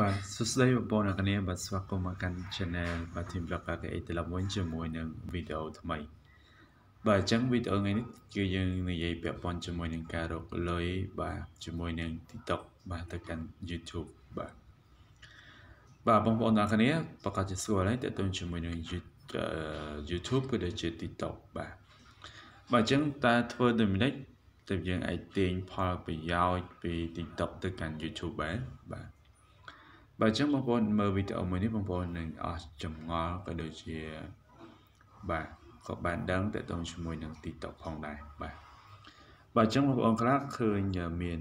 បាទសួស្តីបងប្អូនអ្នកនាងបាទស្វាគមន៍មកកាន់ Channel បាទ Team Blogger គេត្រឡប់វិញជាមួយនឹងវីដេអូថ្មីបាទអញ្ចឹងវីដេអូថ្ងៃនេះគឺយើងនិយាយពាក់ព័ន្ធជាមួយនឹងការរកលុយបាទជាមួយនឹង TikTok បាទទៅកាន់ YouTube បាទបាទបងប្អូនអ្នកនាងប្រកាសជាស្គាល់ហើយតើតើជាមួយនឹង YouTube ក៏ដូចជា TikTok បាទបាទអញ្ចឹងតើធ្វើដូចម្ដេចទើបយើងអាចទាញផលប្រយោជន៍ពី TikTok ទៅកាន់ YouTube បានបាទ បើអញ្ចឹងបងប្អូនមើលវីដេអូមួយនេះបងប្អូននឹងអស់ចម្ងល់ក៏ដូចជាបាទក៏បានដឹងតទៅជាមួយនឹង TikTok ផងដែរបាទបាទអញ្ចឹងបងប្អូនខ្លះឃើញមាន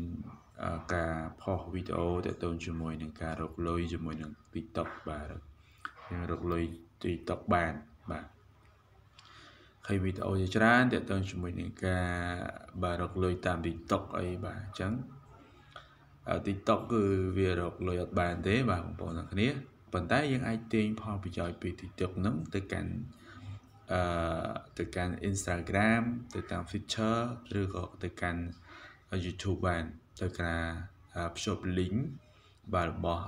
ការផុសវីដេអូតទៅជាមួយនឹងការរកលុយជាមួយនឹង TikTok បាទយើងរកលុយ TikTok បានបាទឃើញវីដេអូជាច្រើនតទៅជាមួយនឹងការបាទរកលុយតាម TikTok អីបាទអញ្ចឹង TikTok គឺវារកលុយអត់បានទេបាទបងប្អូនទាំងគ្នាប៉ុន្តែយើងអាចទាញផលប្រយោជន៍ពី TikTok ហ្នឹងទៅកាន់អឺទៅកាន់ Instagram ទៅតាម feature ឬក៏ទៅកាន់ YouTube បានទៅការភ្ជាប់ link បាទរបស់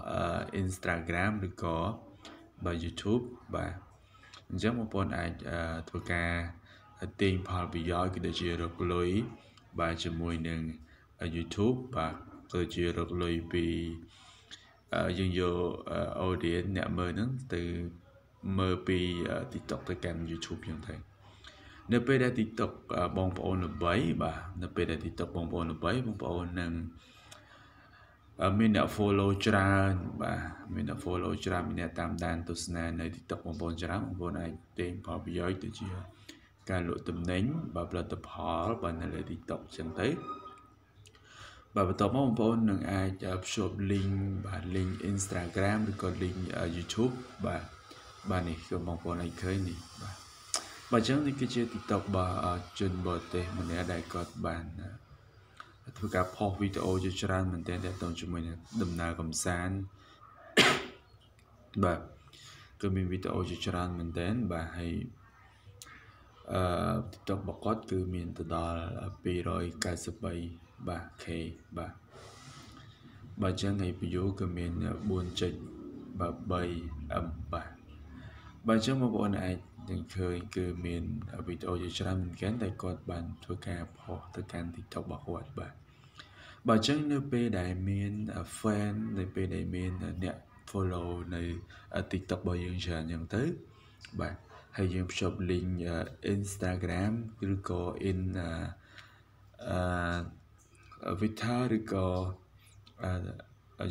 Instagram ឬក៏បាទ YouTube បាទអញ្ចឹងបងប្អូនអាចធ្វើការទាញផលប្រយោជន៍គឺដូចជារកលុយបាទជាមួយនឹង YouTube បាទ ក៏ជារកលុយពីយើងយក audience អ្នកមើលហ្នឹងទៅមើលពី TikTok ទៅកាន់ YouTube ចឹងទៅនៅពេលដែល TikTok បងប្អូនល្បីបាទនៅពេលដែល TikTok បងប្អូនល្បីបងប្អូននឹងមានអ្នក follow ច្រើនបាទមានអ្នក follow ច្រើនមានអ្នកតាមដានទស្សនានៅ TikTok បងប្អូនច្រើនបងប្អូនអាចទាញផលប្រយោជន៍ទៅជាការលក់ទំនិញបាទផលិតផលបាទនៅលើ TikTok ចឹងទៅ បាទបន្ទាប់មកបងប្អូននឹងអាចភ្ជាប់ link បាទ link Instagram ឬក៏ link YouTube បាទបាទនេះគឺបងប្អូនអាចឃើញនេះបាទបាទអញ្ចឹងនេះគឺជា TikTok បាទជនបរទេសម្នាក់ដែលគាត់បានធ្វើការផុសវីដេអូជាច្រើនមែនទែនទាក់ទងជាមួយនឹងដំណើរកំសាន្តបាទគឺមានវីដេអូជាច្រើនមែនទែនបាទហើយ អឺ TikTok របស់គាត់គឺមានទៅដល់293បាទ K បាទបើអញ្ចឹងឯ view គឺមាន4.3 M បាទបើអញ្ចឹងបងប្អូនអាចនឹងឃើញគឺមានវីដេអូជាច្រើនមែនទែនតែគាត់បានធ្វើការផុសទៅកាន់ TikTok របស់គាត់បាទបើអញ្ចឹងនៅពេលដែលមាន fan នៅពេលដែលមានអ្នក follow នៅ TikTok របស់យើងច្រើនអញ្ចឹងទៅបាទ ហើយយើងភ្ជាប់ link Instagram ឬក៏ in អឺ Vita ឬក៏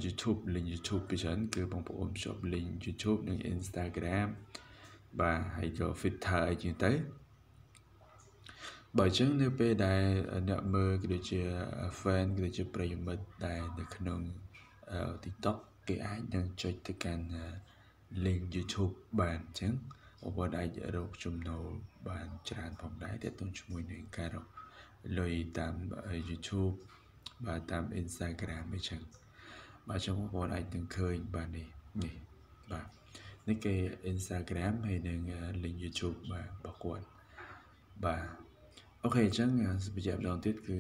YouTube link YouTube ពីច្រើនគឺបងប្អូនភ្ជាប់ link YouTube និង Instagram បាទហើយក៏ filter អីចឹងទៅបើអញ្ចឹងនៅពេលដែលអ្នកមើលក៏ដូចជា fan ក៏ដូចជាប្រិយមិត្តដែលនៅក្នុង TikTok គេអាចនឹងចុចទៅកាន់ link YouTube បានអញ្ចឹង បងប្អូនអាចរកចំណូលបានច្រើនផងដែរទាក់ទងជាមួយនឹងការរកលុយតាម YouTube បាទតាម Instagram អញ្ចឹងបាទចុងបងប្អូនអាចនឹងឃើញបាទនេះនេះបាទនេះគេ Instagram ហើយនឹង link YouTube បាទរបស់គាត់បាទអូខេអញ្ចឹងបញ្ជាក់ម្ដងទៀតគឺ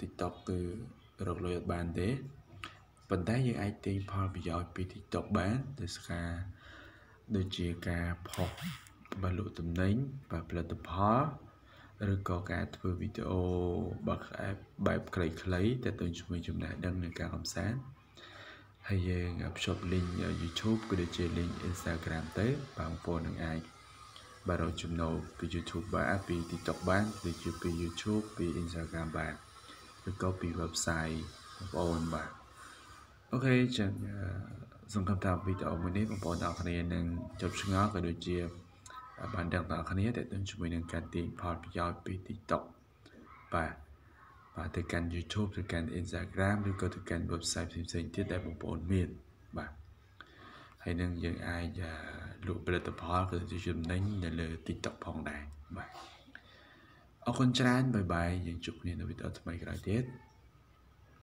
TikTok គឺរកលុយអត់បានទេប៉ុន្តែយើងអាចទាញផលប្រយោជន៍ពី TikTok បានដោយសារ ដូចជាការផុសបាទលក់ទំនិញបាទផលិតផលឬក៏ការធ្វើវីដេអូបើក្អែបបែបខ្លីៗតែទៅជាមួយចំណេះដឹងនៃការកំសាន្តហើយយើងភ្ជាប់ link YouTube ក៏ដូចជា link Instagram ទៅបងប្អូននឹងអាចបាទរកចំណូលពី YouTube បានពី TikTok បានដូចជាពី YouTube ពី Instagram បានឬក៏ពី website បងប្អូនបាទអូខេចឹង សង្ឃឹមថាវីដេអូមួយនេះបងប្អូនទាំងគ្នានឹងជប់ឆ្ងល់ក៏ដូចជា បានដឹងដល់គ្នាតើទៅជាមួយនឹងការទាញផលប្រយោជន៍ពី TikTok បាទបាទទៅកាន់ YouTube ទៅកាន់ Instagram ឬក៏ទៅកាន់ website ផ្សេងៗទៀតដែលបងប្អូនមានបាទហើយនឹងយើងអាចលក់ផលិតផលក៏ជាចំណេញនៅលើ TikTok ផងដែរបាទអរគុណច្រើនបាយបាយយើងជួបគ្នានៅវីដេអូថ្មីក្រោយទៀត